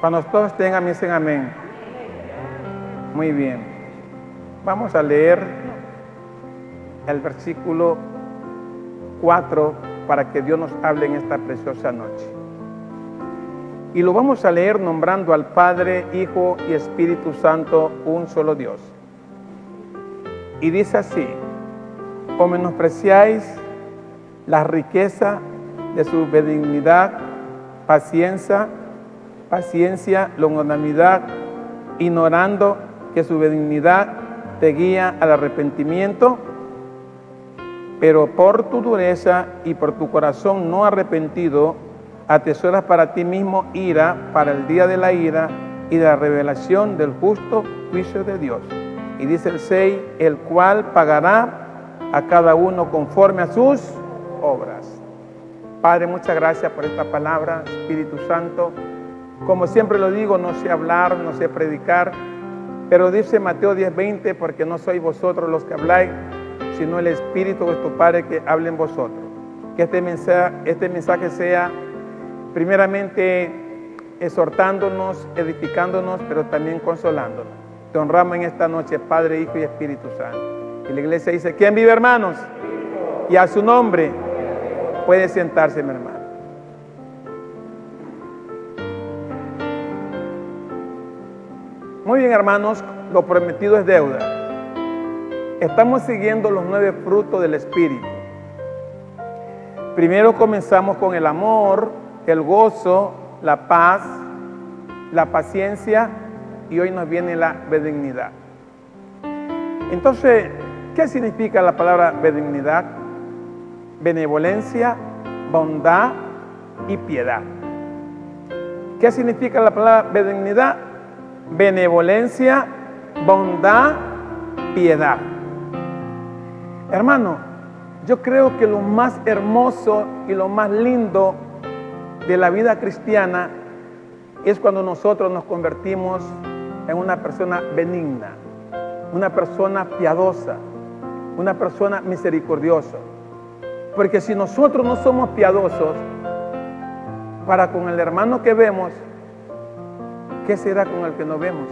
Cuando todos tengan, me dicen amén. Muy bien. Vamos a leer el versículo 4 para que Dios nos hable en esta preciosa noche. Y lo vamos a leer nombrando al Padre, Hijo y Espíritu Santo, un solo Dios. Y dice así, o menospreciáis la riqueza de su benignidad, paciencia, paciencia, longanimidad, ignorando que su benignidad te guía al arrepentimiento, pero por tu dureza y por tu corazón no arrepentido, atesoras para ti mismo ira para el día de la ira y de la revelación del justo juicio de Dios. Y dice el 6, el cual pagará a cada uno conforme a sus obras. Padre, muchas gracias por esta palabra, Espíritu Santo. Como siempre lo digo, no sé hablar, no sé predicar, pero dice Mateo 10:20, porque no sois vosotros los que habláis, sino el Espíritu de vuestro Padre que hable en vosotros. Que este mensaje, este mensaje sea primeramente exhortándonos, edificándonos, pero también consolándonos. Te honramos en esta noche, Padre, Hijo y Espíritu Santo. Y la iglesia dice, ¿quién vive hermanos? Y a su nombre puede sentarse, mi hermano. Muy bien, hermanos, lo prometido es deuda. Estamos siguiendo los nueve frutos del Espíritu. Primero comenzamos con el amor, el gozo, la paz, la paciencia y hoy nos viene la benignidad. Entonces, ¿qué significa la palabra benignidad? Benevolencia, bondad y piedad. ¿Qué significa la palabra benignidad? Benevolencia, bondad, piedad. Hermano, yo creo que lo más hermoso y lo más lindo de la vida cristiana es cuando nosotros nos convertimos en una persona benigna, una persona piadosa, una persona misericordiosa. Porque si nosotros no somos piadosos, para con el hermano que vemos, ¿qué será con el que no vemos?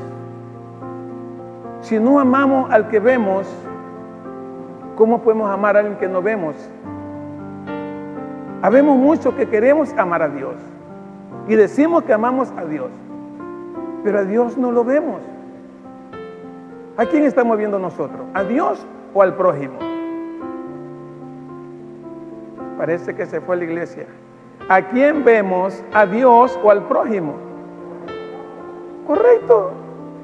Si no amamos al que vemos, ¿cómo podemos amar a alguien que no vemos? Habemos muchos que queremos amar a Dios y decimos que amamos a Dios, pero a Dios no lo vemos. ¿A quién estamos viendo nosotros? ¿A Dios o al prójimo? Parece que se fue a la iglesia. ¿A quién vemos? ¿A Dios o al prójimo? Correcto.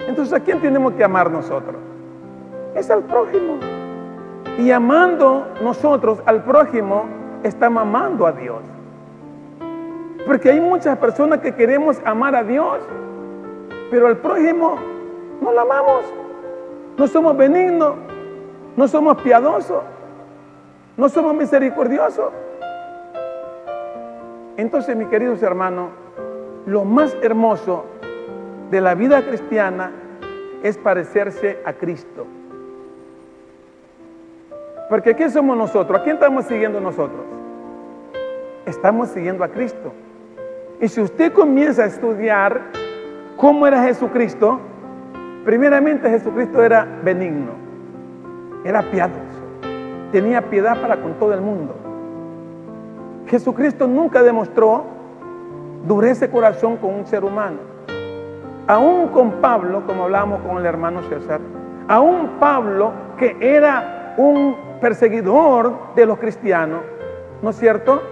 Entonces, ¿a quién tenemos que amar nosotros? Es al prójimo. Y amando nosotros al prójimo, estamos amando a Dios. Porque hay muchas personas que queremos amar a Dios, pero al prójimo no lo amamos. No somos benignos, no somos piadosos, no somos misericordiosos. Entonces, mis queridos hermanos, lo más hermoso de la vida cristiana es parecerse a Cristo. Porque ¿qué somos nosotros? ¿A quién estamos siguiendo nosotros? Estamos siguiendo a Cristo. Y si usted comienza a estudiar cómo era Jesucristo, primeramente Jesucristo era benigno, era piadoso, tenía piedad para con todo el mundo. Jesucristo nunca demostró dureza de corazón con un ser humano. Aún con Pablo, como hablábamos con el hermano César, aún Pablo, que era un perseguidor de los cristianos, ¿no es cierto?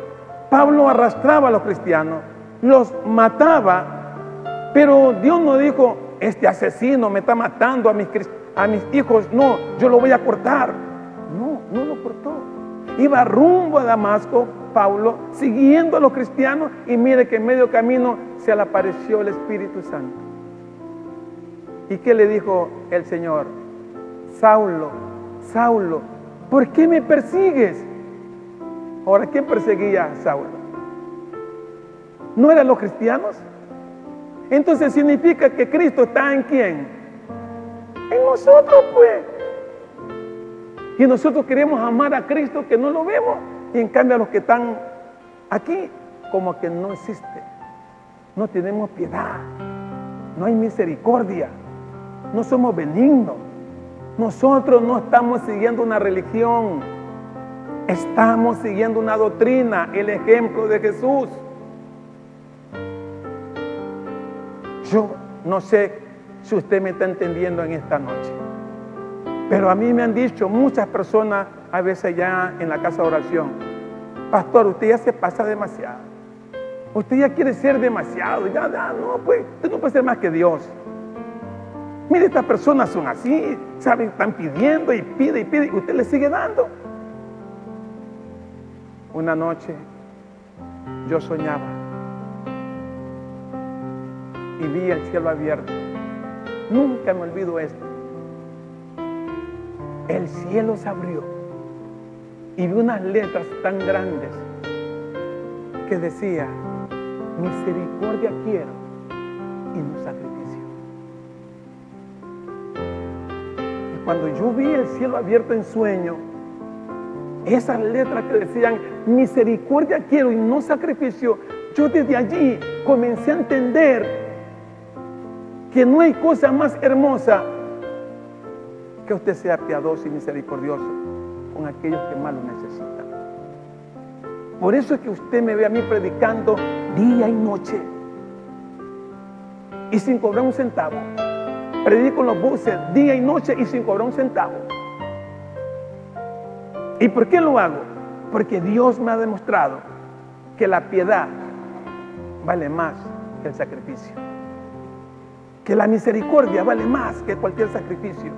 Pablo arrastraba a los cristianos, los mataba, pero Dios no dijo, este asesino me está matando a mis, a mis hijos, no, yo lo voy a cortar. No, no lo cortó. Iba rumbo a Damasco, Pablo, siguiendo a los cristianos y mire que en medio camino se le apareció el Espíritu Santo. ¿Y qué le dijo el Señor? Saulo, Saulo, ¿por qué me persigues? Ahora, ¿quién perseguía a Saulo? ¿No eran los cristianos? Entonces significa que Cristo está en quién? En nosotros, pues. Y nosotros queremos amar a Cristo que no lo vemos. Y en cambio a los que están aquí, como que no existe. No tenemos piedad. no hay misericordia, no somos benignos. Nosotros no estamos siguiendo una religión, estamos siguiendo una doctrina, el ejemplo de Jesús. Yo no sé si usted me está entendiendo en esta noche, pero a mí me han dicho muchas personas, a veces ya en la casa de oración, pastor, usted ya se pasa demasiado. Usted ya quiere ser demasiado, ya, ya, no, pues, usted no puede ser más que Dios. Mire, estas personas son así, saben, están pidiendo y pide y pide, y usted le sigue dando. Una noche yo soñaba y vi el cielo abierto. Nunca me olvido esto. El cielo se abrió y vi unas letras tan grandes que decía, misericordia quiero y no sacrificio. Cuando yo vi el cielo abierto en sueño, esas letras que decían misericordia quiero y no sacrificio, yo desde allí comencé a entender que no hay cosa más hermosa que usted sea piadoso y misericordioso con aquellos que más lo necesitan. Por eso es que usted me ve a mí predicando día y noche. Y sin cobrar un centavo. Predico en los buses día y noche y sin cobrar un centavo. ¿Y por qué lo hago? Porque Dios me ha demostrado que la piedad vale más que el sacrificio. Que la misericordia vale más que cualquier sacrificio.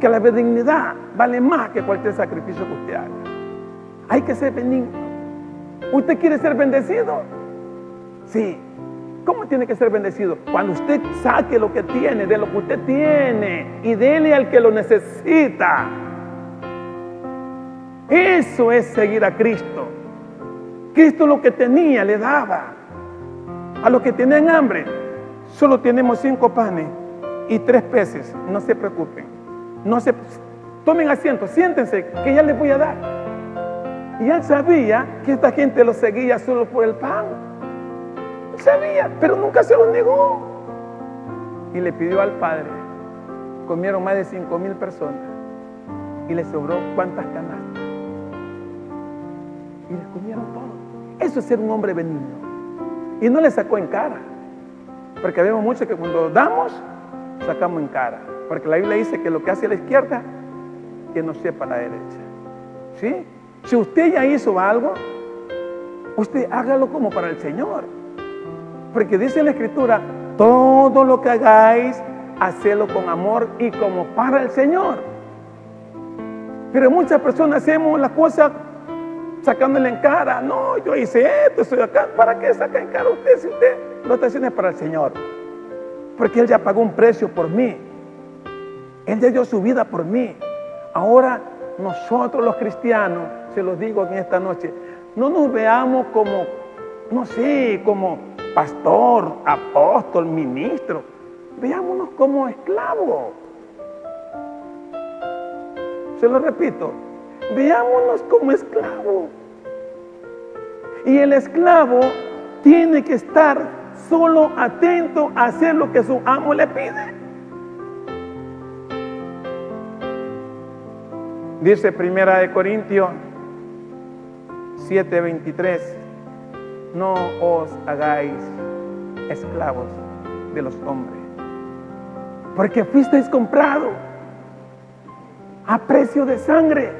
Que la benignidad vale más que cualquier sacrificio que usted haga. Hay que ser benigno. ¿Usted quiere ser bendecido? Sí. ¿Cómo tiene que ser bendecido? Cuando usted saque lo que tiene, de lo que usted tiene, y dele al que lo necesita. Eso es seguir a Cristo. Cristo lo que tenía le daba. A los que tenían hambre, solo tenemos cinco panes y tres peces. No se preocupen. No se tomen asiento, siéntense, que ya les voy a dar. Y él sabía que esta gente lo seguía solo por el pan. Sabía, pero nunca se lo negó. Y le pidió al Padre. Comieron más de cinco mil personas. Y le sobró cuántas canastas. Y les comieron todo. Eso es ser un hombre benigno. Y no le sacó en cara. Porque vemos mucho que cuando damos, sacamos en cara. Porque la Biblia dice que lo que hace la izquierda, que no sepa la derecha. ¿Sí? Si usted ya hizo algo, usted hágalo como para el Señor. Porque dice la Escritura, todo lo que hagáis, hacelo con amor y como para el Señor. Pero muchas personas hacemos las cosas sacándole en cara. No, yo hice esto, estoy acá. ¿Para qué saca en cara usted si usted lo está haciendo para el Señor? Porque Él ya pagó un precio por mí. Él ya dio su vida por mí. Ahora nosotros los cristianos se los digo en esta noche, no nos veamos como, no sé, como pastor, apóstol, ministro. Veámonos como esclavos. Se lo repito, veámonos como esclavos. Y el esclavo tiene que estar solo atento a hacer lo que su amo le pide. Dice Primera de Corintios 7:23, no os hagáis esclavos de los hombres, porque fuisteis comprado a precio de sangre.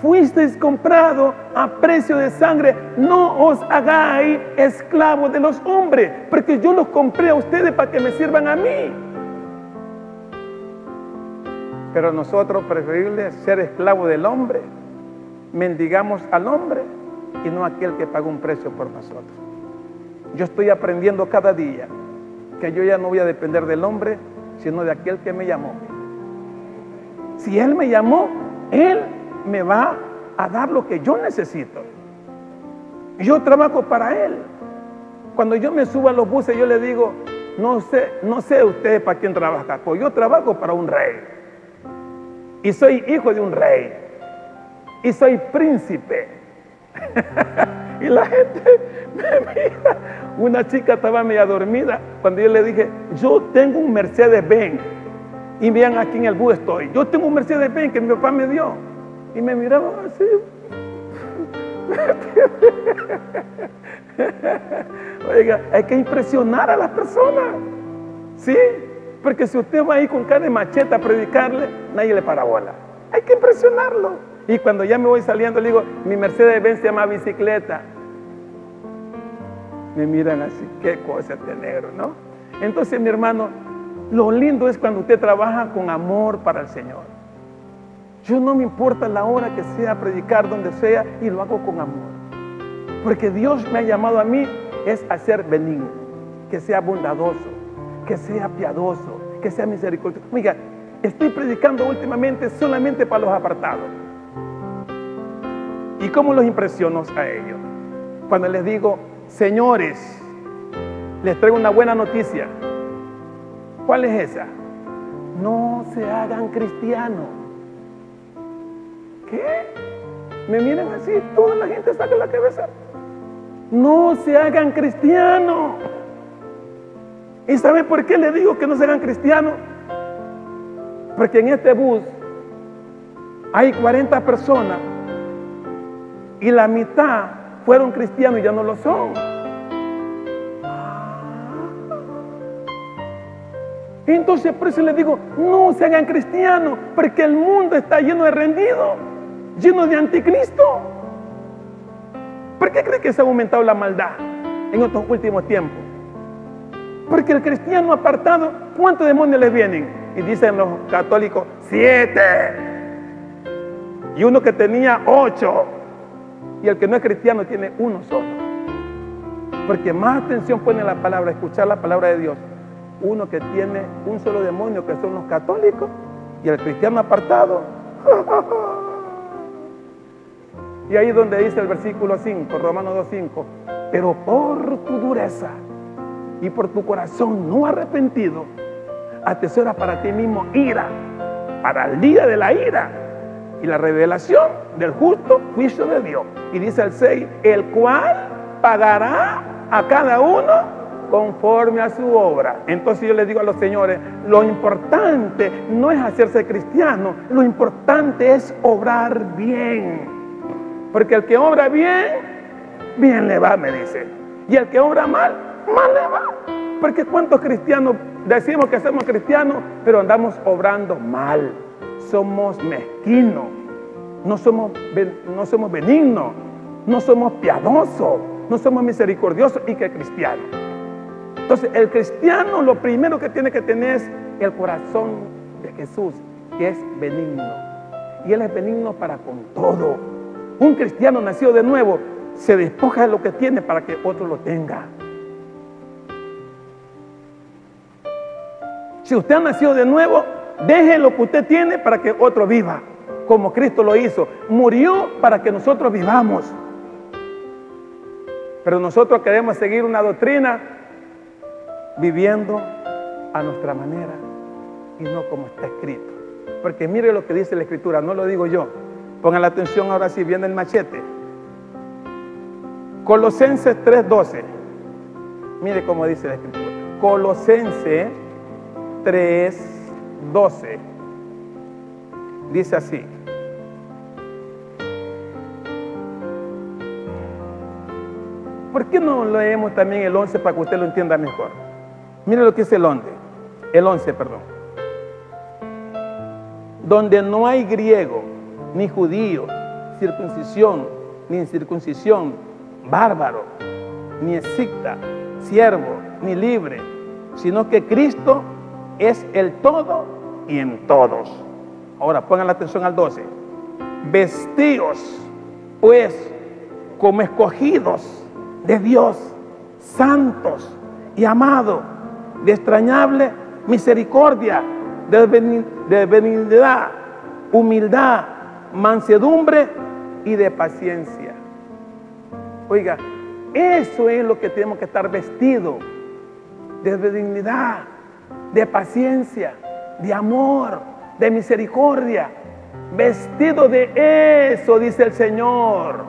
Fuisteis comprado a precio de sangre. No os hagáis esclavos de los hombres, porque yo los compré a ustedes para que me sirvan a mí. Pero nosotros preferible ser esclavo del hombre mendigamos al hombre y no aquel que pagó un precio por nosotros. Yo estoy aprendiendo cada día que yo ya no voy a depender del hombre, sino de aquel que me llamó. Si Él me llamó, Él me va a dar lo que yo necesito. Yo trabajo para Él. Cuando yo me subo a los buses, yo le digo, no sé, no sé usted para quién trabaja, pues yo trabajo para un rey. Y soy hijo de un rey y soy príncipe. y la gente me mira. Una chica estaba media dormida cuando yo le dije, yo tengo un Mercedes Benz. Y vean aquí en el bus estoy. Yo tengo un Mercedes Benz que mi papá me dio. Y me miraba así. Oiga, hay que impresionar a las personas. ¿Sí? Porque si usted va ahí con cara de macheta a predicarle, nadie le para bola. Hay que impresionarlo. Y cuando ya me voy saliendo, le digo, mi Mercedes Benz se llama bicicleta. Me miran así, qué cosa este negro, ¿no? Entonces, mi hermano, lo lindo es cuando usted trabaja con amor para el Señor. Yo no me importa la hora que sea predicar donde sea y lo hago con amor. Porque Dios me ha llamado a mí es a ser benigno, que sea bondadoso, que sea piadoso, que sea misericordioso. Oiga, estoy predicando últimamente solamente para los apartados. ¿Y cómo los impresiono a ellos? Cuando les digo, señores, les traigo una buena noticia. ¿Cuál es esa? No se hagan cristianos. ¿Qué? Me miran así, toda la gente saca la cabeza. No se hagan cristianos. ¿Y saben por qué le digo que no se hagan cristianos? Porque en este bus hay 40 personas y la mitad fueron cristianos y ya no lo son. Entonces por eso les digo, no se hagan cristianos, porque el mundo está lleno de rendido, lleno de anticristo. ¿Por qué cree que se ha aumentado la maldad en estos últimos tiempos? Porque el cristiano apartado, ¿cuántos demonios les vienen? Y dicen los católicos, siete. Y uno que tenía ocho. Y el que no es cristiano tiene uno solo. Porque más atención pone la palabra, escuchar la palabra de Dios. Uno que tiene un solo demonio, que son los católicos, y el cristiano apartado. y ahí donde dice el versículo 5, Romanos 2.5, pero por tu dureza y por tu corazón no arrepentido, atesora para ti mismo ira, para el día de la ira y la revelación del justo juicio de Dios. Y dice el 6, el cual pagará a cada uno conforme a su obra. Entonces yo les digo a los señores, lo importante no es hacerse cristiano, lo importante es obrar bien. Porque el que obra bien, bien le va, me dice. Y el que obra mal, mal le va. Porque cuántos cristianos decimos que somos cristianos, pero andamos obrando mal. Somos mezquinos, no somos, no somos benignos, no somos piadosos, no somos misericordiosos y que cristianos. Entonces, el cristiano lo primero que tiene que tener es el corazón de Jesús, que es benigno. Y Él es benigno para con todo. Un cristiano nacido de nuevo se despoja de lo que tiene para que otro lo tenga. Si usted ha nacido de nuevo, deje lo que usted tiene para que otro viva, como Cristo lo hizo. Murió para que nosotros vivamos. Pero nosotros queremos seguir una doctrina viviendo a nuestra manera y no como está escrito. Porque mire lo que dice la escritura, no lo digo yo. Pongan la atención ahora si viene el machete. Colosenses 3:12. Mire cómo dice la escritura. Colosenses 3:12. Dice así. ¿Por qué no leemos también el 11 para que usted lo entienda mejor? Mire lo que dice el 11, el 11, perdón. Donde no hay griego, ni judío, circuncisión, ni incircuncisión, bárbaro, ni escita, siervo, ni libre, sino que Cristo es el todo y en todos. Ahora pongan la atención al 12. Vestidos, pues, como escogidos de Dios, santos y amados de extrañable misericordia, de benignidad, humildad, mansedumbre y de paciencia. Oiga, eso es lo que tenemos que estar vestidos, de benignidad, de paciencia, de amor, de misericordia. Vestido de eso, dice el Señor.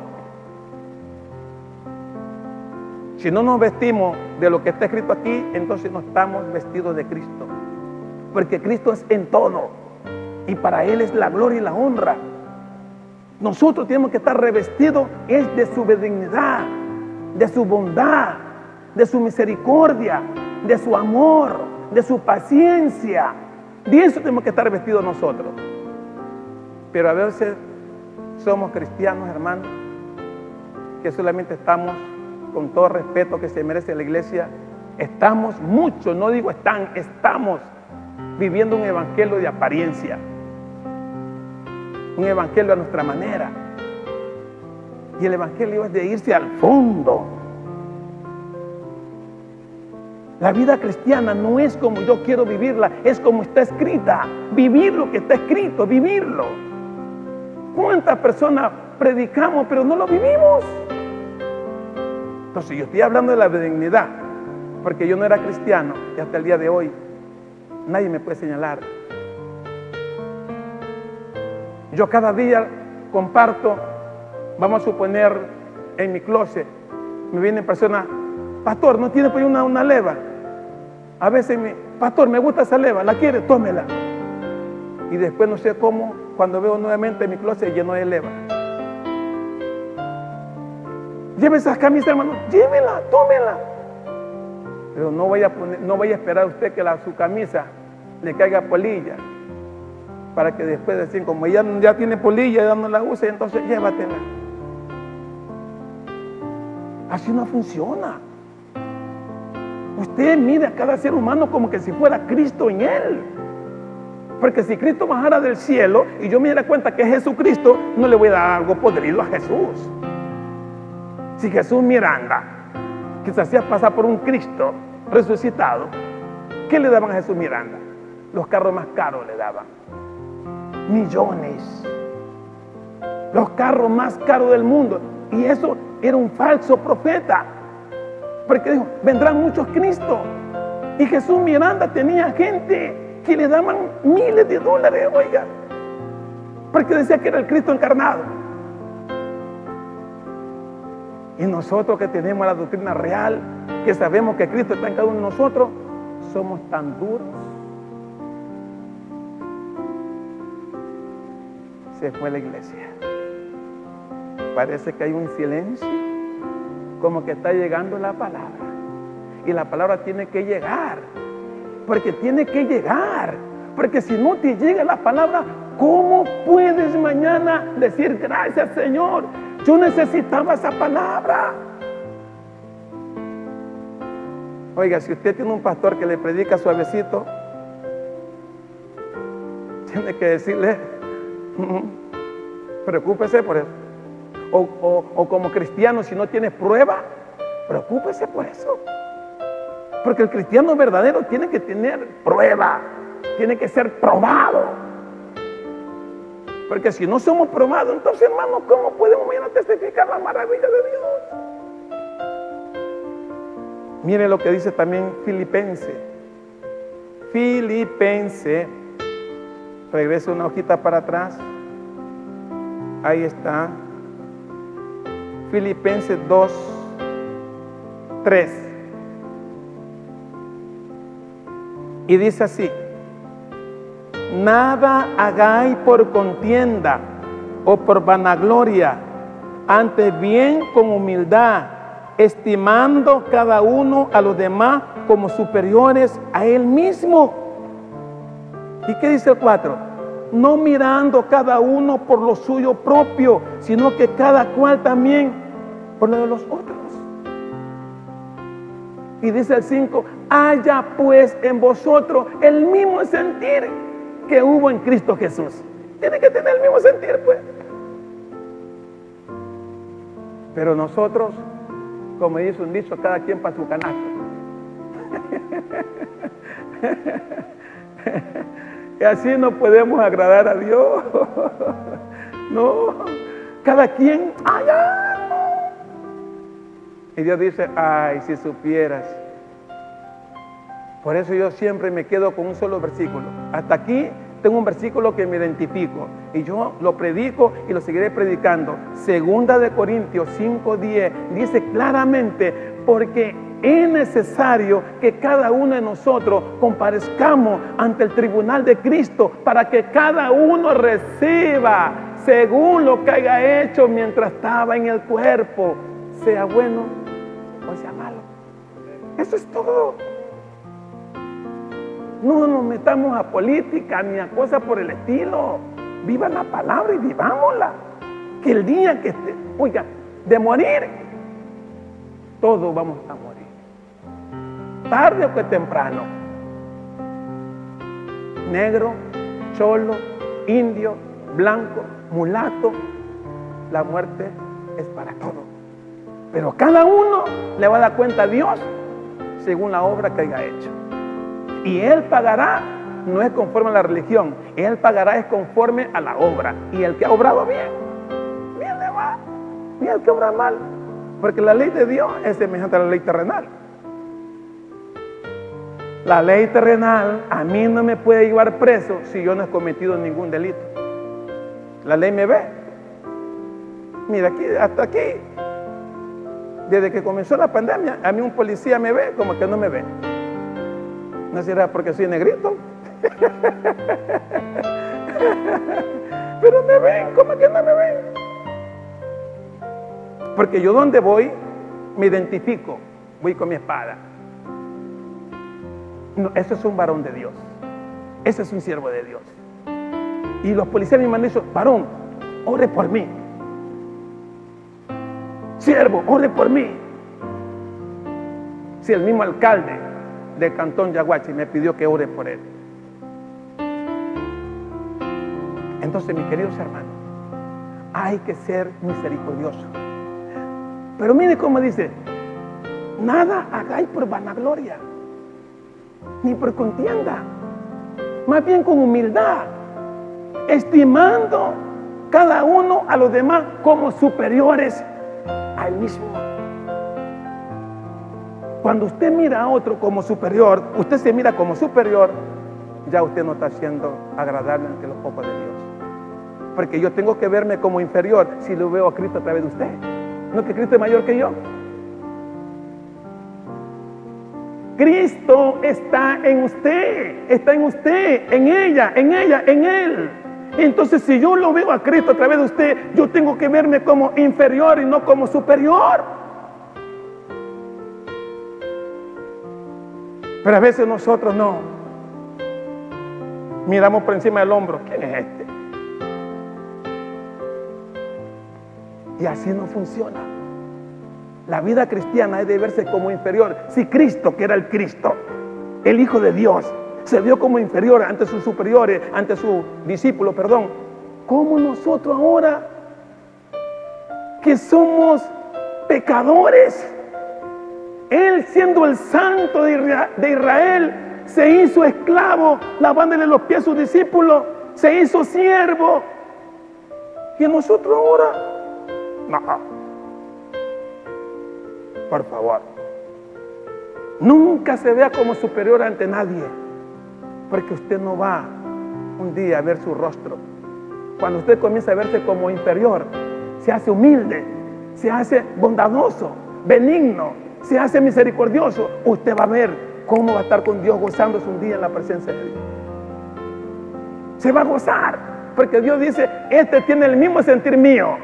Si no nos vestimos de lo que está escrito aquí, entonces no estamos vestidos de Cristo. Porque Cristo es en todo. Y para Él es la gloria y la honra. Nosotros tenemos que estar revestidos es de su benignidad, de su bondad, de su misericordia, de su amor, de su paciencia. De eso tenemos que estar vestidos nosotros. Pero a veces somos cristianos, hermanos, que solamente estamos, con todo respeto que se merece la iglesia, estamos mucho, no digo están, estamos viviendo un evangelio de apariencia. Un evangelio a nuestra manera. Y el evangelio es de irse al fondo. La vida cristiana no es como yo quiero vivirla, es como está escrita. Vivir lo que está escrito, vivirlo. ¿Cuántas personas predicamos pero no lo vivimos? Entonces yo estoy hablando de la benignidad, porque yo no era cristiano y hasta el día de hoy nadie me puede señalar. Yo cada día comparto, vamos a suponer en mi closet, me vienen personas, pastor, ¿no tiene pues una, una leva? A veces me, pastor, me gusta esa leva, ¿la quiere? Tómela. Y después no sé cómo, cuando veo nuevamente mi closet lleno de leva. Lleve esas camisas, hermano, llévela, tómela. Pero no vaya a, poner, no vaya a esperar usted que la, su camisa le caiga polilla. Para que después decir, como ella ya tiene polilla, ya no la usa, entonces llévatela. Así no funciona. Usted mire a cada ser humano como que si fuera Cristo en él. Porque si Cristo bajara del cielo y yo me diera cuenta que es Jesucristo, no le voy a dar algo podrido a Jesús. Si Jesús Miranda, que se hacía pasar por un Cristo resucitado, ¿qué le daban a Jesús Miranda? Los carros más caros le daban. Millones. Los carros más caros del mundo. Y eso era un falso profeta. Porque dijo, vendrán muchos Cristos. Y Jesús Miranda tenía gente que le daban miles de dólares, oiga. Porque decía que era el Cristo encarnado. Y nosotros que tenemos la doctrina real, que sabemos que Cristo está en cada uno de nosotros, somos tan duros. Se fue la iglesia. Parece que hay un silencio, como que está llegando la palabra. Y la palabra tiene que llegar, porque tiene que llegar. Porque si no te llega la palabra, ¿cómo puedes mañana decir gracias Señor? Yo necesitaba esa palabra. Oiga, si usted tiene un pastor que le predica suavecito, tiene que decirle, preocúpese por eso. O, o, o, como cristiano, si no tiene prueba, preocúpese por eso. Porque el cristiano verdadero tiene que tener prueba, tiene que ser probado. Porque si no somos probados, entonces hermano, ¿cómo podemos mañana testificar la maravilla de Dios? Mire lo que dice también Filipense. Filipense. Regresa una hojita para atrás. Ahí está. Filipenses 2, 3. Y dice así nada hagáis por contienda o por vanagloria, antes bien con humildad, estimando cada uno a los demás como superiores a él mismo. ¿Y qué dice el 4? No mirando cada uno por lo suyo propio, sino que cada cual también por lo de los otros. Y dice el 5, haya pues en vosotros el mismo sentir que hubo en Cristo Jesús. Tiene que tener el mismo sentir, pues. Pero nosotros, como dice un dicho, cada quien para su canasto. y así no podemos agradar a Dios. no, cada quien, ay, Y Dios dice, ay, si supieras por eso yo siempre me quedo con un solo versículo. Hasta aquí tengo un versículo que me identifico y yo lo predico y lo seguiré predicando. Segunda de Corintios 5:10 dice claramente, porque es necesario que cada uno de nosotros comparezcamos ante el tribunal de Cristo para que cada uno reciba según lo que haya hecho mientras estaba en el cuerpo, sea bueno o sea malo. Eso es todo. No nos metamos a política ni a cosas por el estilo. Viva la palabra y vivámosla. Que el día que esté, oiga, de morir, todos vamos a morir. Tarde o que temprano. Negro, cholo, indio, blanco, mulato. La muerte es para todos. Pero cada uno le va a dar cuenta a Dios según la obra que haya hecho. Y Él pagará, no es conforme a la religión, Él pagará es conforme a la obra. Y el que ha obrado bien, bien le va. Y el que obra mal, porque la ley de Dios es semejante a la ley terrenal. La ley terrenal a mí no me puede llevar preso si yo no he cometido ningún delito. La ley me ve. Mira, aquí, hasta aquí, desde que comenzó la pandemia, a mí un policía me ve como que no me ve. ¿No será porque soy negrito? Pero me ven, ¿cómo que no me ven? Porque yo donde voy, me identifico, voy con mi espada. No, eso es un varón de Dios. Ese es un siervo de Dios. Y los policías me mandan eso, varón, ore por mí. Siervo, ore por mí. Si el mismo alcalde del cantón Yaguachi me pidió que ore por él. Entonces, mis queridos hermanos, hay que ser misericordioso. Pero mire cómo dice, nada hagáis por vanagloria, ni por contienda, más bien con humildad, estimando cada uno a los demás como superiores al mismo. Cuando usted mira a otro como superior, usted se mira como superior, ya usted no está siendo agradable ante los ojos de Dios. Porque yo tengo que verme como inferior si lo veo a Cristo a través de usted. No que Cristo es mayor que yo. Cristo está en usted, está en usted, en ella, en ella, en él. Entonces, si yo lo veo a Cristo a través de usted, yo tengo que verme como inferior y no como superior. Pero a veces nosotros no. Miramos por encima del hombro. ¿Quién es este? Y así no funciona. La vida cristiana es de verse como inferior. Si Cristo, que era el Cristo, el Hijo de Dios, se vio como inferior ante sus superiores, ante su discípulo, perdón, ¿cómo nosotros ahora, que somos pecadores, él siendo el santo de Israel, se hizo esclavo, lavándole los pies a sus discípulos, se hizo siervo. Y nosotros ahora, no. Por favor, nunca se vea como superior ante nadie, porque usted no va un día a ver su rostro. Cuando usted comienza a verse como inferior, se hace humilde, se hace bondadoso, benigno, se hace misericordioso, usted va a ver cómo va a estar con Dios gozándose un día en la presencia de Dios. Se va a gozar, porque Dios dice, este tiene el mismo sentir mío.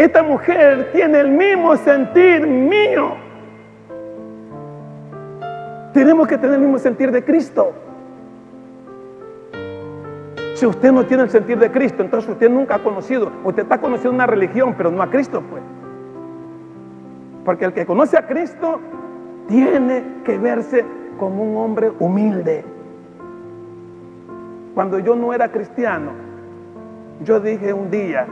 Esta mujer tiene el mismo sentir mío. Tenemos que tener el mismo sentir de Cristo. Si usted no tiene el sentir de Cristo, entonces usted nunca ha conocido, usted está conociendo una religión, pero no a Cristo, pues. Porque el que conoce a Cristo tiene que verse como un hombre humilde. Cuando yo no era cristiano, yo dije un día,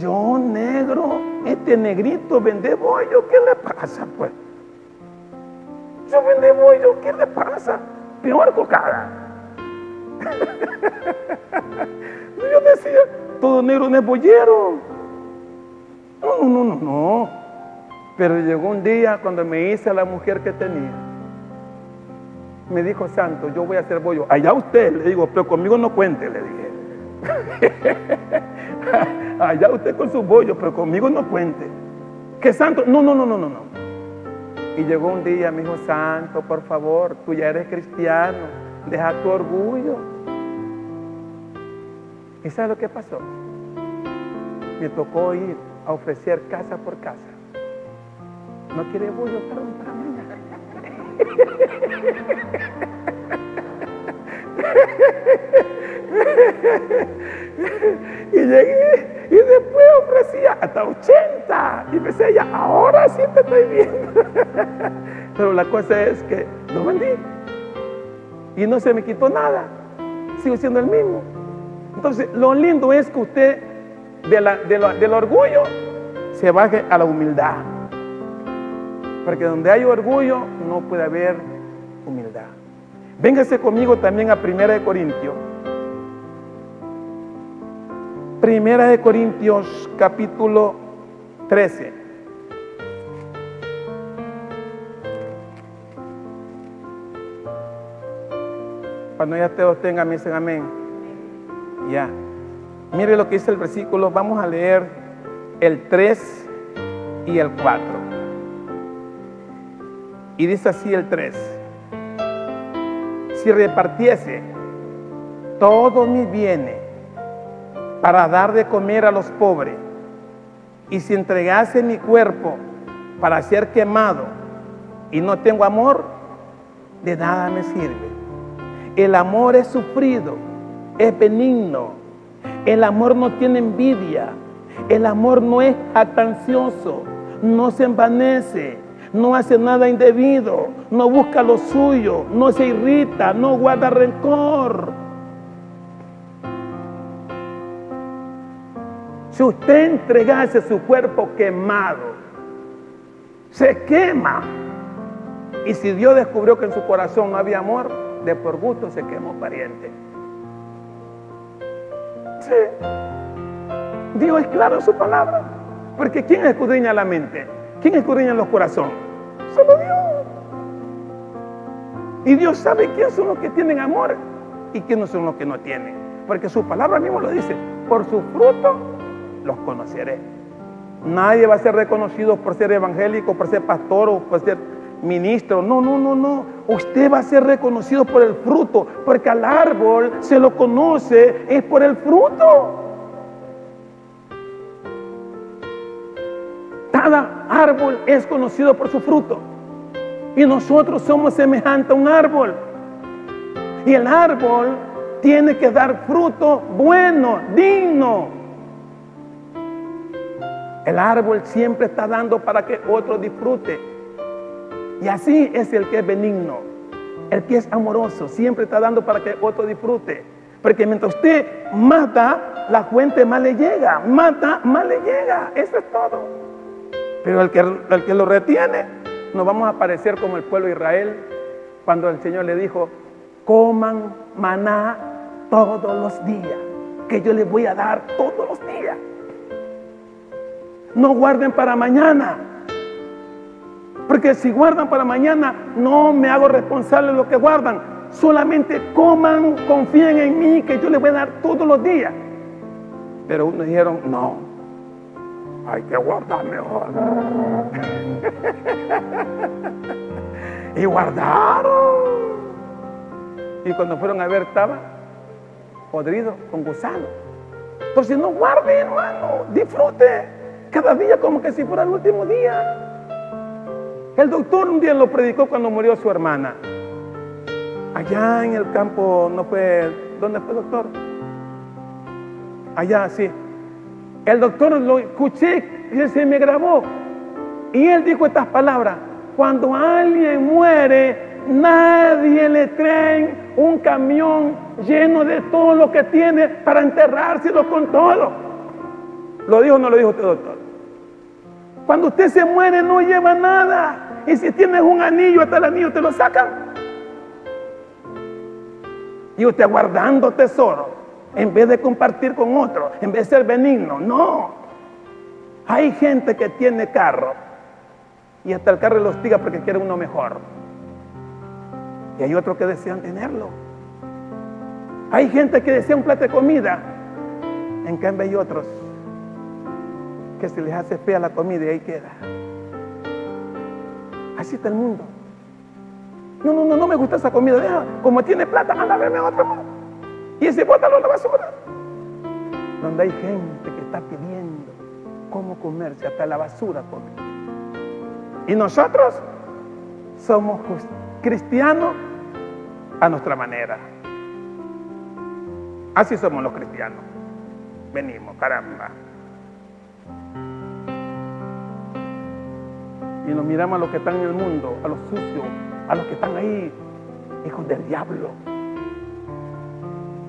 yo negro, este negrito vende bollo, ¿qué le pasa pues? Yo vende bollo, ¿qué le pasa? Peor cocada. yo decía, todo negro no es bollero. No, no, no, no. Pero llegó un día cuando me hice la mujer que tenía. Me dijo Santo, yo voy a hacer bollo. Allá usted, le digo, pero conmigo no cuente, le dije. Allá usted con su bollo, pero conmigo no cuente. Que Santo, no, no, no, no, no, no. Y llegó un día, me dijo, Santo, por favor, tú ya eres cristiano, deja tu orgullo. ¿Y sabe lo que pasó? Me tocó ir a ofrecer casa por casa. No quiere bollo para, para mañana. y llegué y después ofrecía hasta 80. Y me decía, ahora sí te estoy viendo. Pero la cosa es que lo vendí. Y no se me quitó nada. Sigo siendo el mismo. Entonces, lo lindo es que usted del orgullo se baje a la humildad. Porque donde hay orgullo no puede haber humildad. Véngase conmigo también a Primera de Corintios. Primera de Corintios capítulo 13. Cuando ya todos tengan, me dicen amén. Ya. Mire lo que dice el versículo. Vamos a leer el 3 y el 4. Y dice así el 3 si repartiese todos mis bienes para dar de comer a los pobres, y si entregase mi cuerpo para ser quemado y no tengo amor, de nada me sirve. El amor es sufrido, es benigno. El amor no tiene envidia. El amor no es jactancioso, no se envanece, no hace nada indebido, no busca lo suyo, no se irrita, no guarda rencor. Si usted entregase su cuerpo quemado, se quema. Y si Dios descubrió que en su corazón no había amor, de por gusto se quemó pariente. Sí. Dios es claro en su palabra. Porque ¿quién escudriña la mente? ¿Quién escudriña los corazones? Solo Dios. Y Dios sabe quiénes son los que tienen amor y quiénes son los que no tienen. Porque su palabra mismo lo dice. Por su fruto los conoceré. Nadie va a ser reconocido por ser evangélico, por ser pastor o por ser ministro. No, no, no, no. Usted va a ser reconocido por el fruto. Porque al árbol se lo conoce, es por el fruto. Cada árbol es conocido por su fruto. Y nosotros somos semejantes a un árbol. Y el árbol tiene que dar fruto bueno, digno. El árbol siempre está dando para que otro disfrute. Y así es el que es benigno. El que es amoroso siempre está dando para que otro disfrute. Porque mientras usted mata, la fuente más le llega. Mata, más le llega. Eso es todo. Pero el que, que lo retiene, nos vamos a parecer como el pueblo de Israel cuando el Señor le dijo, coman maná todos los días, que yo les voy a dar todos los días. No guarden para mañana, porque si guardan para mañana, no me hago responsable de lo que guardan. Solamente coman, confíen en mí, que yo les voy a dar todos los días. Pero unos dijeron, no, hay que guardar mejor. y guardaron. Y cuando fueron a ver estaba podrido, con gusano. Entonces no guarde, hermano, disfrute. Cada día como que si fuera el último día. El doctor un día lo predicó cuando murió su hermana. Allá en el campo, no fue, ¿dónde fue doctor? Allá, sí, el doctor lo escuché y se me grabó. Y él dijo estas palabras. Cuando alguien muere, nadie le trae un camión lleno de todo lo que tiene para enterrárselo con todo. ¿Lo dijo o no lo dijo usted, doctor? Cuando usted se muere no lleva nada. Y si tienes un anillo, hasta el anillo te lo sacan. Y usted guardando tesoro en vez de compartir con otro, en vez de ser benigno. No. Hay gente que tiene carro y hasta el carro lo hostiga porque quiere uno mejor. Y hay otros que desean tenerlo. Hay gente que desea un plato de comida. En cambio hay otros que se les hace fea la comida y ahí queda. Así está el mundo. No, no, no, no me gusta esa comida. Deja, como tiene plata, anda a verme otro. Y ese bótalo a la basura. Donde hay gente que está pidiendo cómo comerse, hasta la basura. Y nosotros somos cristianos a nuestra manera. Así somos los cristianos. Venimos, caramba. Y nos miramos a los que están en el mundo, a los sucios, a los que están ahí, hijos del diablo.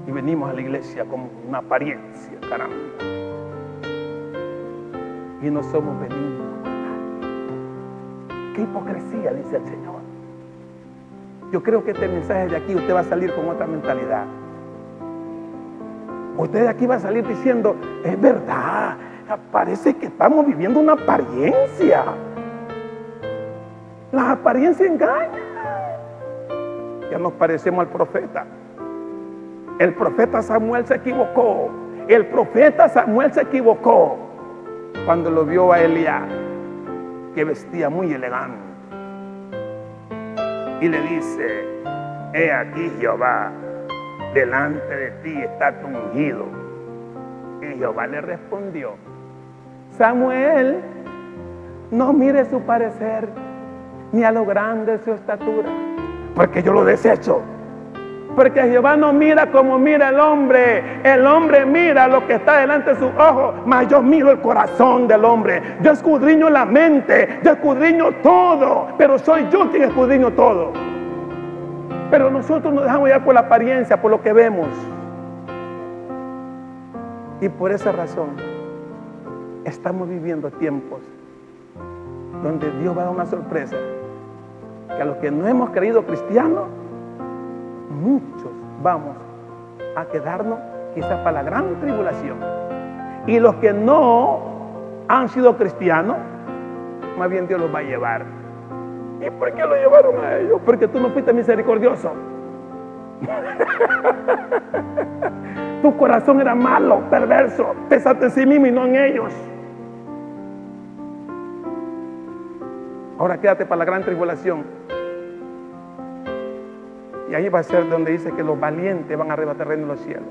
Y venimos a la iglesia como una apariencia, caramba. Y no somos benignos. Qué hipocresía, dice el Señor. Yo creo que este mensaje de aquí usted va a salir con otra mentalidad. Usted de aquí va a salir diciendo, es verdad, parece que estamos viviendo una apariencia. Las apariencias engañan. Ya nos parecemos al profeta. El profeta Samuel se equivocó. El profeta Samuel se equivocó cuando lo vio a Elías, que vestía muy elegante. Y le dice, he aquí Jehová, delante de ti está tu ungido. Y Jehová le respondió, Samuel, no mire su parecer, ni a lo grande de su estatura, porque yo lo desecho. Porque Jehová no mira como mira el hombre. El hombre mira lo que está delante de sus ojos, mas yo miro el corazón del hombre. Yo escudriño la mente, yo escudriño todo, pero soy yo quien escudriño todo. Pero nosotros nos dejamos ya por la apariencia, por lo que vemos. Y por esa razón estamos viviendo tiempos donde Dios va a dar una sorpresa. Que a los que no hemos creído cristianos, muchos vamos a quedarnos quizás para la gran tribulación. Y los que no han sido cristianos, más bien Dios los va a llevar. ¿Y por qué lo llevaron a ellos? Porque tú no fuiste misericordioso. tu corazón era malo, perverso. Pensaste en sí mismo y no en ellos. Ahora quédate para la gran tribulación. Y ahí va a ser donde dice que los valientes van a arrebatar de los cielos.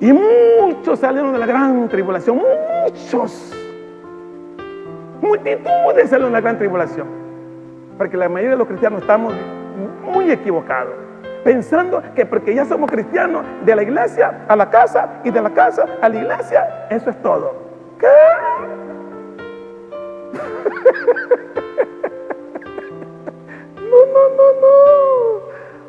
Y muchos salieron de la gran tribulación. Muchos. Multitudes salieron de la gran tribulación. Porque la mayoría de los cristianos estamos muy equivocados. Pensando que porque ya somos cristianos, de la iglesia a la casa y de la casa a la iglesia, eso es todo. ¿Qué? No, no, no,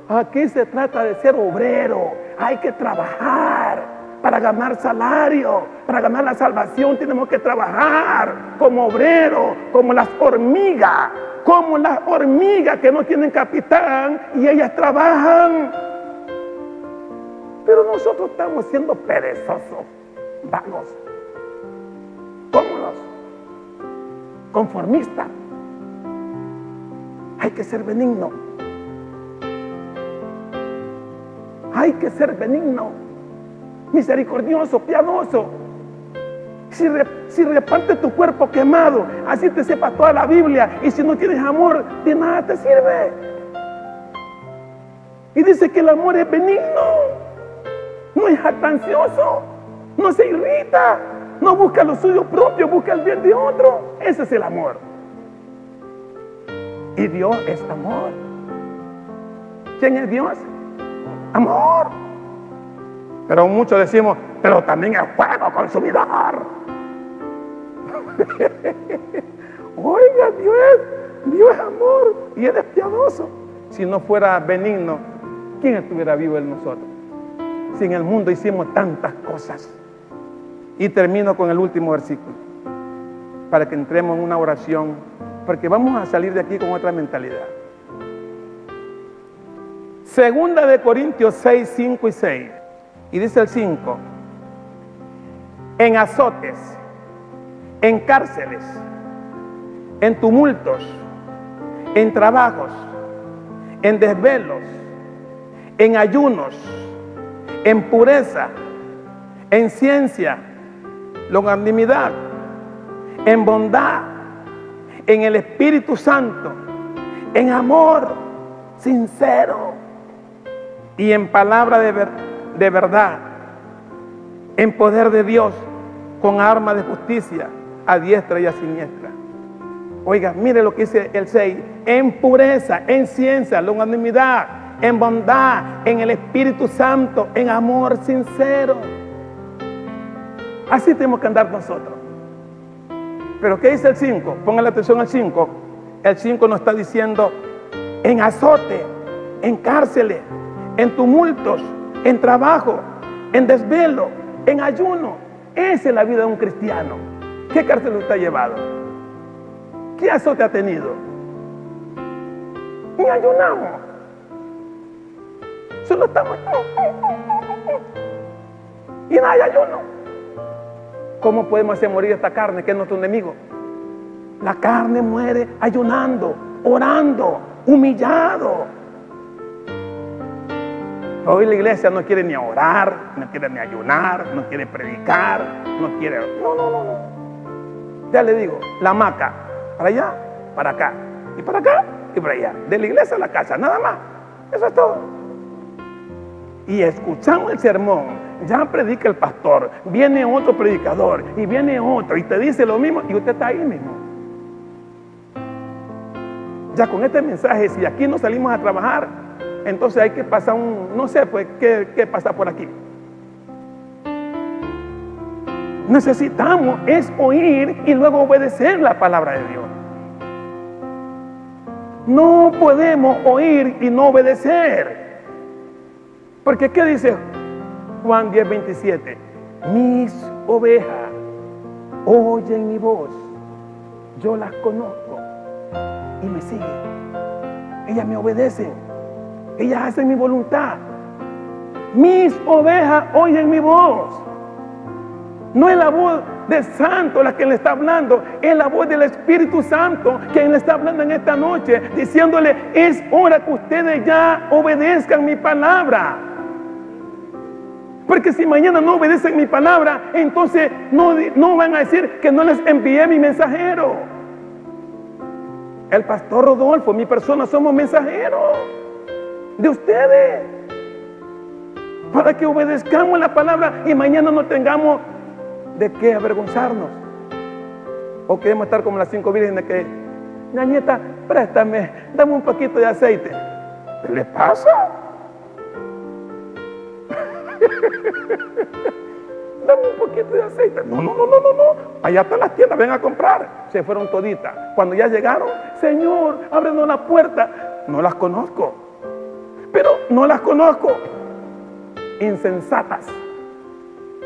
no. Aquí se trata de ser obrero. Hay que trabajar para ganar salario, para ganar la salvación. Tenemos que trabajar como obrero, como las hormigas, como las hormigas que no tienen capitán y ellas trabajan. Pero nosotros estamos siendo perezosos, vagos, cómodos conformista. Hay que ser benigno. Hay que ser benigno, misericordioso, piadoso. Si, reparte tu cuerpo quemado, así te sepa toda la Biblia. Y si no tienes amor, de nada te sirve. Y dice que el amor es benigno, no es jactancioso, no se irrita, no busca lo suyo propio, busca el bien de otro. Ese es el amor. Y Dios es amor. ¿Quién es Dios? Amor. Pero muchos decimos, pero también es fuego consumidor. Oiga, Dios Dios es amor y Él es piadoso. Si no fuera benigno, ¿quién estuviera vivo en nosotros? Si en el mundo hicimos tantas cosas. Y termino con el último versículo, para que entremos en una oración, porque vamos a salir de aquí con otra mentalidad. Segunda de Corintios 6, 5 y 6. Y dice el 5, en azotes, en cárceles, en tumultos, en trabajos, en desvelos, en ayunos, en pureza, en ciencia, longanimidad, en bondad, en el Espíritu Santo, en amor sincero y en palabra de, de verdad, en poder de Dios, con arma de justicia, a diestra y a siniestra. Oiga, mire lo que dice el 6, en pureza, en ciencia, longanimidad, en bondad, en el Espíritu Santo, en amor sincero. Así tenemos que andar nosotros. Pero ¿qué dice el 5? Pongan la atención al 5. El 5 nos está diciendo en azote, en cárceles, en tumultos, en trabajo, en desvelo, en ayuno. Esa es la vida de un cristiano. ¿Qué cárcel usted ha llevado? ¿Qué azote ha tenido? Y ayunamos. Solo estamos. Y no hay ayuno. ¿Cómo podemos hacer morir esta carne que es nuestro enemigo? La carne muere ayunando, orando, humillado. Hoy la iglesia no quiere ni orar, no quiere ni ayunar, no quiere predicar, no quiere... No, no, no, no. Ya le digo, la hamaca, para allá, para acá, y para acá, y para allá. De la iglesia a la casa, nada más. Eso es todo. Y escuchamos el sermón, ya predica el pastor, viene otro predicador, y viene otro, y te dice lo mismo, y usted está ahí mismo. Ya con este mensaje, si aquí no salimos a trabajar, entonces hay que pasar un, no sé, pues, ¿qué, qué pasa por aquí? Necesitamos es oír y luego obedecer la palabra de Dios. No podemos oír y no obedecer. Porque ¿qué dice Juan 10, 27? Mis ovejas oyen mi voz. Yo las conozco y me siguen. Ellas me obedecen. Ellas hacen mi voluntad. Mis ovejas oyen mi voz. No es la voz de santo la que le está hablando, es la voz del Espíritu Santo quien le está hablando en esta noche, diciéndole, es hora que ustedes ya obedezcan mi palabra. Porque si mañana no obedecen mi palabra, entonces no, no van a decir que no les envié mi mensajero. El pastor Rodolfo, mi persona, somos mensajeros de ustedes. Para que obedezcamos la palabra y mañana no tengamos de qué avergonzarnos. O queremos estar como las cinco vírgenes que, ñañeta, préstame, dame un poquito de aceite. ¿Qué le pasa? dame un poquito de aceite. No, no, no, no, no, no. Allá están las tiendas, ven a comprar. Se fueron toditas. Cuando ya llegaron, Señor, ábrenos la puerta. No las conozco. Pero no las conozco. Insensatas.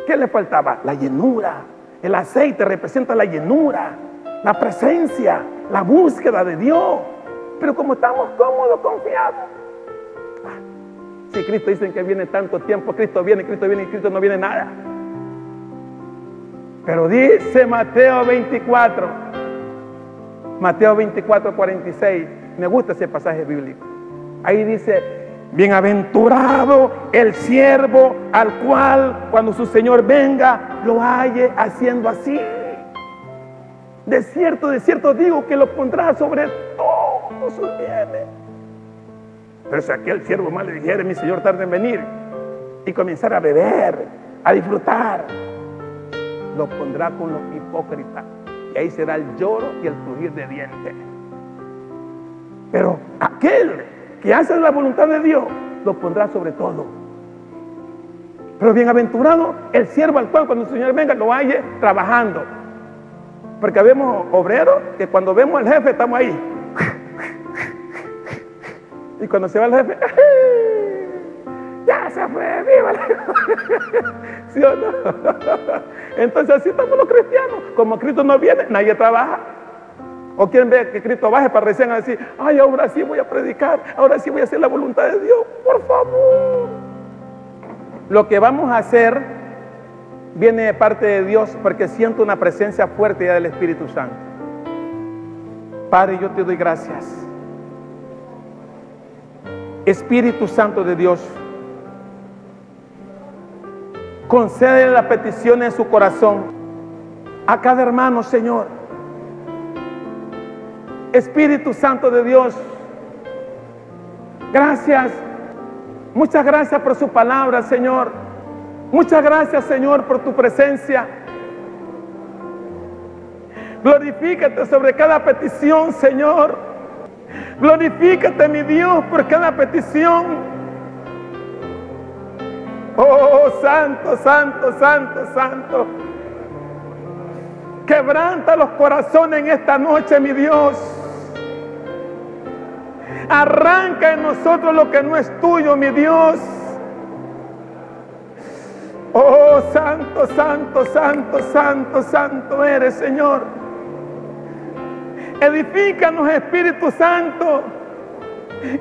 ¿Qué le faltaba? La llenura. El aceite representa la llenura, la presencia, la búsqueda de Dios. Pero como estamos cómodos, confiados. Si Cristo dicen que viene tanto tiempo, Cristo viene, Cristo viene Cristo no viene nada. Pero dice Mateo 24, Mateo 24, 46, me gusta ese pasaje bíblico. Ahí dice, Bienaventurado el siervo al cual cuando su Señor venga lo halle haciendo así. De cierto, de cierto digo que lo pondrá sobre todos sus bienes. Pero si aquel siervo mal le dijera, mi Señor tarde en venir, y comenzar a beber, a disfrutar, lo pondrá con los hipócritas. Y ahí será el lloro y el crujir de dientes. Pero aquel que hace la voluntad de Dios, lo pondrá sobre todo. Pero bienaventurado el siervo al cual cuando el Señor venga lo halle trabajando. Porque vemos obreros que cuando vemos al jefe estamos ahí. Y cuando se va el jefe, ya se fue, viva ¿Sí o no? Entonces así estamos los cristianos. Como Cristo no viene, nadie trabaja. ¿O quieren ver que Cristo baje para recién a decir, ay, ahora sí voy a predicar, ahora sí voy a hacer la voluntad de Dios? Por favor. Lo que vamos a hacer viene de parte de Dios porque siento una presencia fuerte ya del Espíritu Santo. Padre, yo te doy gracias. Espíritu Santo de Dios, concede la petición en su corazón a cada hermano, Señor. Espíritu Santo de Dios, gracias, muchas gracias por su palabra, Señor. Muchas gracias, Señor, por tu presencia. Glorifícate sobre cada petición, Señor. Glorifícate, mi Dios, por cada petición. Oh, santo, santo, santo, santo. Quebranta los corazones en esta noche, mi Dios. Arranca en nosotros lo que no es tuyo, mi Dios. Oh, santo, santo, santo, santo, santo eres, Señor. Edifícanos, Espíritu Santo.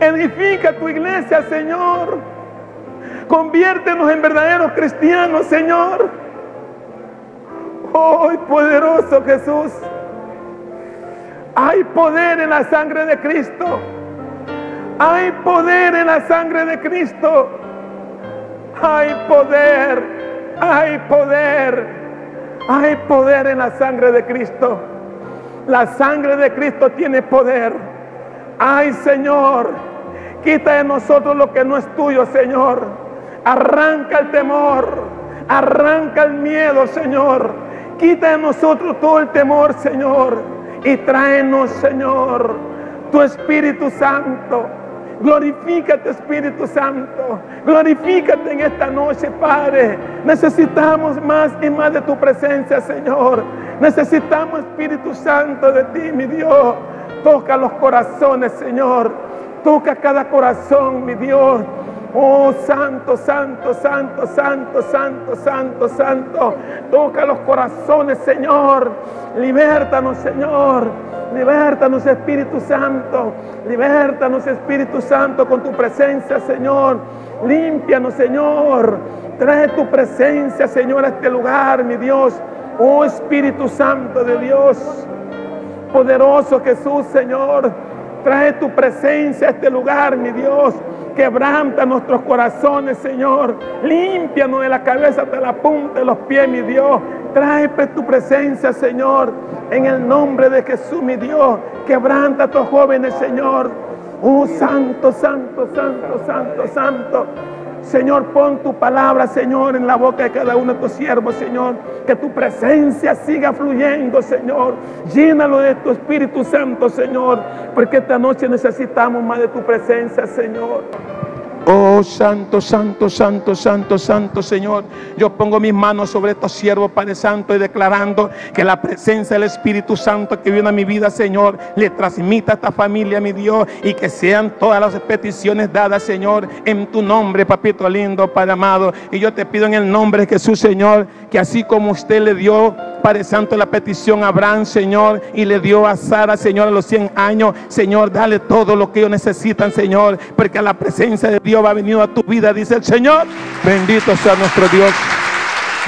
Edifica tu iglesia, Señor. Conviértenos en verdaderos cristianos, Señor. Oh, poderoso Jesús. Hay poder en la sangre de Cristo. Hay poder en la sangre de Cristo. Hay poder. Hay poder. Hay poder en la sangre de Cristo. La sangre de Cristo tiene poder. Ay Señor, quita de nosotros lo que no es tuyo, Señor. Arranca el temor. Arranca el miedo, Señor. Quita de nosotros todo el temor, Señor. Y tráenos, Señor, tu Espíritu Santo. Glorifícate Espíritu Santo. Glorifícate en esta noche, Padre. Necesitamos más y más de tu presencia, Señor. Necesitamos Espíritu Santo de ti, mi Dios. Toca los corazones, Señor. Toca cada corazón, mi Dios. Oh, santo, santo, santo, santo, santo, santo, santo. Toca los corazones, Señor. Libértanos, Señor. Libértanos, Espíritu Santo. Libértanos, Espíritu Santo, con tu presencia, Señor. Límpianos, Señor. Trae tu presencia, Señor, a este lugar, mi Dios. Oh, Espíritu Santo de Dios. Poderoso Jesús, Señor. Trae tu presencia a este lugar, mi Dios. Quebranta nuestros corazones, Señor. Límpianos de la cabeza hasta la punta de los pies, mi Dios. Trae tu presencia, Señor. En el nombre de Jesús, mi Dios. Quebranta a tus jóvenes, Señor. Oh, santo, santo, santo, santo, santo. Señor, pon tu palabra, Señor, en la boca de cada uno de tus siervos, Señor. Que tu presencia siga fluyendo, Señor. Llénalo de tu Espíritu Santo, Señor. Porque esta noche necesitamos más de tu presencia, Señor. Oh, santo, santo, santo, santo, santo, Señor. Yo pongo mis manos sobre estos siervos, Padre Santo, y declarando que la presencia del Espíritu Santo que viene a mi vida, Señor, le transmita a esta familia, mi Dios, y que sean todas las peticiones dadas, Señor, en tu nombre, papito lindo, Padre amado. Y yo te pido en el nombre de Jesús, Señor, que así como usted le dio, Padre Santo, la petición a Abraham, Señor, y le dio a Sara, Señor, a los 100 años, Señor, dale todo lo que ellos necesitan, Señor, porque a la presencia de Dios va venido a tu vida, dice el Señor. Bendito sea nuestro Dios.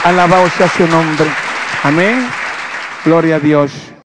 Alabado sea su nombre. Amén. Gloria a Dios.